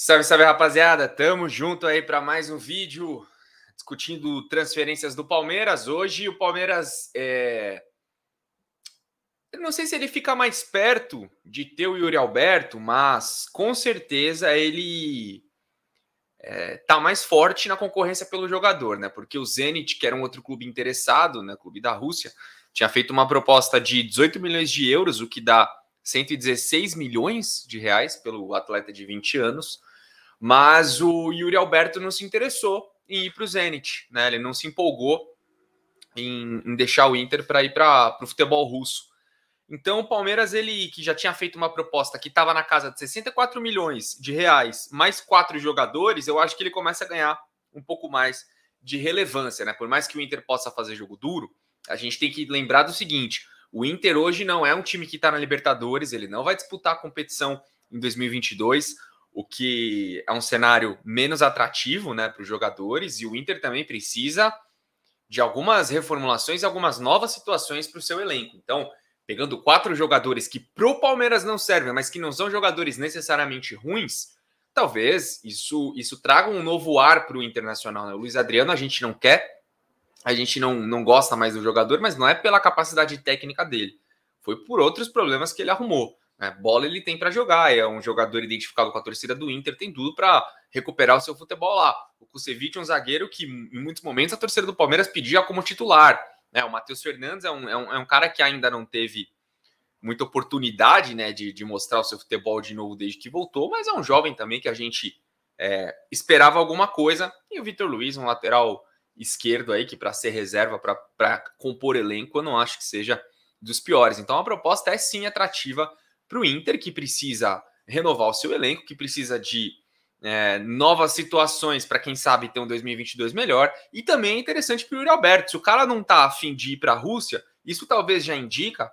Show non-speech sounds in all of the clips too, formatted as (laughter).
Salve, salve, rapaziada. Tamo junto aí para mais um vídeo discutindo transferências do Palmeiras. Hoje o Palmeiras é... Eu não sei se ele fica mais perto de ter o Yuri Alberto, mas com certeza ele é, tá mais forte na concorrência pelo jogador, né? Porque o Zenit, que era um outro clube interessado, né? Clube da Rússia, tinha feito uma proposta de 18 milhões de euros, o que dá 116 milhões de reais pelo atleta de 20 anos. Mas o Yuri Alberto não se interessou em ir para o Zenit, né? Ele não se empolgou em, em deixar o Inter para ir para o futebol russo. Então o Palmeiras, ele que já tinha feito uma proposta que estava na casa de 64 milhões de reais, mais quatro jogadores, eu acho que ele começa a ganhar um pouco mais de relevância, né? Por mais que o Inter possa fazer jogo duro, a gente tem que lembrar do seguinte: o Inter hoje não é um time que está na Libertadores, ele não vai disputar a competição em 2022 o que é um cenário menos atrativo né, para os jogadores, e o Inter também precisa de algumas reformulações e algumas novas situações para o seu elenco. Então, pegando quatro jogadores que para o Palmeiras não servem, mas que não são jogadores necessariamente ruins, talvez isso, isso traga um novo ar para o Internacional. Né? O Luiz Adriano a gente não quer, a gente não, não gosta mais do jogador, mas não é pela capacidade técnica dele. Foi por outros problemas que ele arrumou. Né? Bola ele tem para jogar, é um jogador identificado com a torcida do Inter, tem tudo para recuperar o seu futebol lá. O Kusevich é um zagueiro que, em muitos momentos, a torcida do Palmeiras pedia como titular. Né? O Matheus Fernandes é um, é, um, é um cara que ainda não teve muita oportunidade né, de, de mostrar o seu futebol de novo desde que voltou, mas é um jovem também que a gente é, esperava alguma coisa. E o Vitor Luiz, um lateral esquerdo aí, que para ser reserva, para compor elenco, eu não acho que seja dos piores. Então a proposta é sim atrativa para o Inter, que precisa renovar o seu elenco, que precisa de é, novas situações para quem sabe ter um 2022 melhor. E também é interessante para o Yuri Alberto. Se o cara não está afim de ir para a Rússia, isso talvez já indica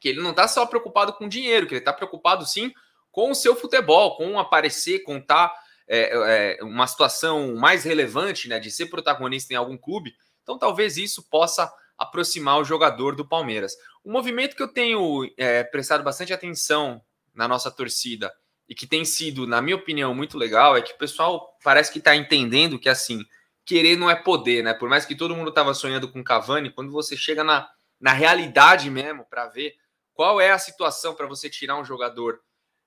que ele não está só preocupado com dinheiro, que ele está preocupado sim com o seu futebol, com aparecer, tá, é, é, uma situação mais relevante, né, de ser protagonista em algum clube. Então talvez isso possa aproximar o jogador do Palmeiras. Um movimento que eu tenho é, prestado bastante atenção na nossa torcida e que tem sido, na minha opinião, muito legal é que o pessoal parece que está entendendo que assim querer não é poder, né? Por mais que todo mundo estava sonhando com Cavani, quando você chega na, na realidade mesmo para ver qual é a situação para você tirar um jogador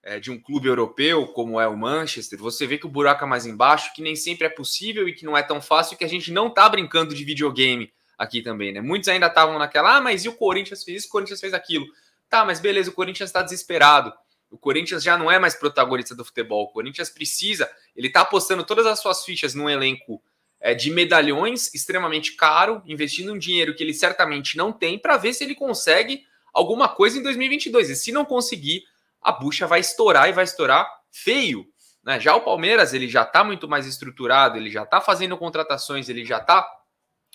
é, de um clube europeu como é o Manchester, você vê que o buraco é mais embaixo, que nem sempre é possível e que não é tão fácil, que a gente não está brincando de videogame aqui também, né? Muitos ainda estavam naquela, ah, mas e o Corinthians fez isso, o Corinthians fez aquilo. Tá, mas beleza, o Corinthians está desesperado. O Corinthians já não é mais protagonista do futebol. O Corinthians precisa, ele está apostando todas as suas fichas num elenco é, de medalhões extremamente caro, investindo um dinheiro que ele certamente não tem, para ver se ele consegue alguma coisa em 2022. E se não conseguir, a bucha vai estourar e vai estourar feio. Né? Já o Palmeiras, ele já está muito mais estruturado, ele já está fazendo contratações, ele já está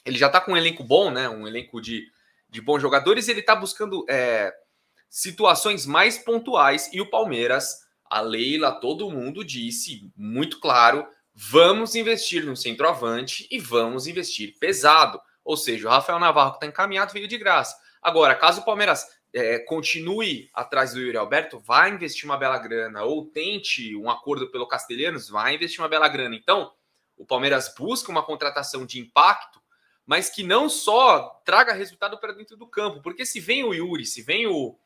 ele já está com um elenco bom, né? Um elenco de, de bons jogadores, ele está buscando é, situações mais pontuais. E o Palmeiras, a Leila, todo mundo disse muito claro: vamos investir no centroavante e vamos investir pesado. Ou seja, o Rafael Navarro que está encaminhado veio de graça. Agora, caso o Palmeiras é, continue atrás do Yuri Alberto, vai investir uma bela grana, ou tente um acordo pelo Castelhanos, vai investir uma bela grana. Então, o Palmeiras busca uma contratação de impacto mas que não só traga resultado para dentro do campo, porque se vem o Yuri, se vem o,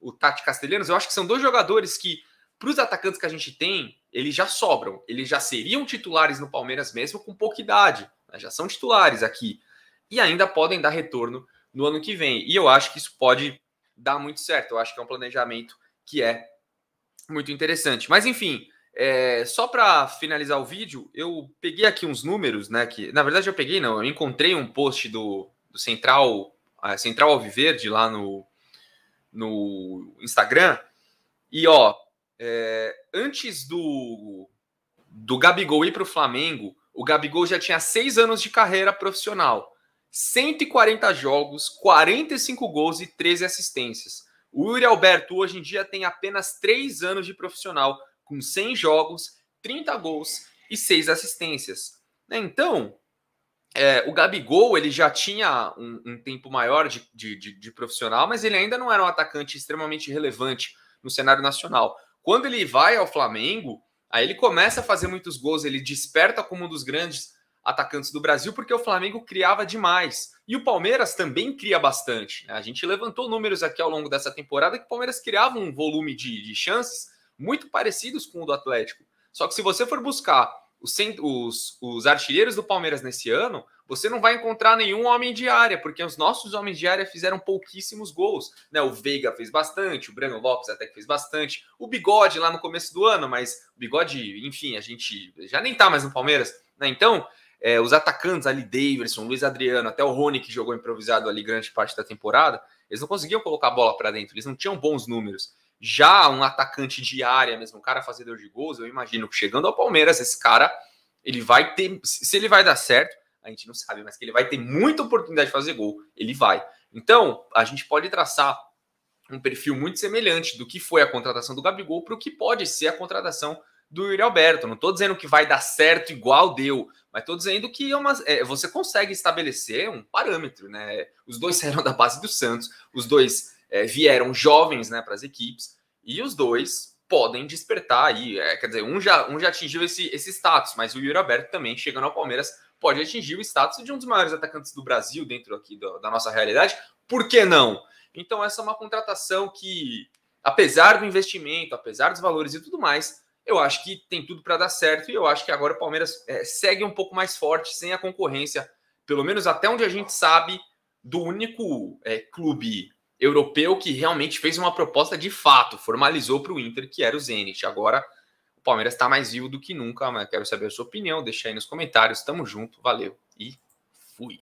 o Tati Castelhanos, eu acho que são dois jogadores que, para os atacantes que a gente tem, eles já sobram, eles já seriam titulares no Palmeiras mesmo com pouca idade, né? já são titulares aqui, e ainda podem dar retorno no ano que vem, e eu acho que isso pode dar muito certo, eu acho que é um planejamento que é muito interessante, mas enfim, é, só para finalizar o vídeo, eu peguei aqui uns números, né? Que na verdade eu peguei, não, eu encontrei um post do, do Central, a Central Alviverde lá no, no Instagram. E ó, é, antes do, do Gabigol ir para o Flamengo, o Gabigol já tinha seis anos de carreira profissional, 140 jogos, 45 gols e 13 assistências. O Yuri Alberto hoje em dia tem apenas três anos de profissional com 100 jogos, 30 gols e 6 assistências. Né, então, é, o Gabigol ele já tinha um, um tempo maior de, de, de, profissional, mas ele ainda não era um atacante extremamente relevante no cenário nacional. Quando ele vai ao Flamengo, Aí ele começa a fazer muitos gols, ele desperta como um dos grandes atacantes do Brasil, porque o Flamengo criava demais. E o Palmeiras também cria bastante. Né? A gente levantou números aqui ao longo dessa temporada que o Palmeiras criava um volume de, de chances muito parecidos com o do Atlético. Só que se você for buscar os, os, os artilheiros do Palmeiras nesse ano, você não vai encontrar nenhum homem de área, porque os nossos homens de área fizeram pouquíssimos gols. Né? O Veiga fez bastante, o Breno Lopes até que fez bastante, o Bigode lá no começo do ano, mas o Bigode, enfim, a gente já nem tá mais no Palmeiras. Né? Então, é, os atacantes ali, Davidson, Luiz Adriano, até o Rony, que jogou improvisado ali grande parte da temporada, eles não conseguiam colocar a bola para dentro, eles não tinham bons números. Já um atacante de área, mesmo um cara fazedor de gols, eu imagino que chegando ao Palmeiras, esse cara, ele vai ter, se ele vai dar certo, a gente não sabe, mas que ele vai ter muita oportunidade de fazer gol, ele vai. Então, a gente pode traçar um perfil muito semelhante do que foi a contratação do Gabigol para o que pode ser a contratação do Yuri Alberto. Não estou dizendo que vai dar certo igual deu, mas estou dizendo que é uma, é, você consegue estabelecer um parâmetro, né? Os dois (laughs) saíram da base do Santos, os dois é, vieram jovens né, para as equipes, e os dois podem despertar aí. É, quer dizer, um já, um já atingiu esse, esse status, mas o Yuri Alberto também, chegando ao Palmeiras, pode atingir o status de um dos maiores atacantes do Brasil dentro aqui do, da nossa realidade. Por que não? Então, essa é uma contratação que, apesar do investimento, apesar dos valores e tudo mais, eu acho que tem tudo para dar certo e eu acho que agora o Palmeiras é, segue um pouco mais forte, sem a concorrência, pelo menos até onde a gente sabe, do único é, clube europeu que realmente fez uma proposta de fato, formalizou para o Inter, que era o Zenit. Agora o Palmeiras está mais vivo do que nunca, mas quero saber a sua opinião, deixa aí nos comentários. Tamo junto, valeu e fui.